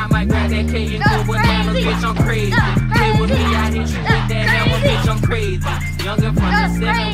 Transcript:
I might grab that K and go with bananas, bitch, I'm crazy. Play with me, I hit you with that hammer, bitch, I'm crazy. Younger from the seven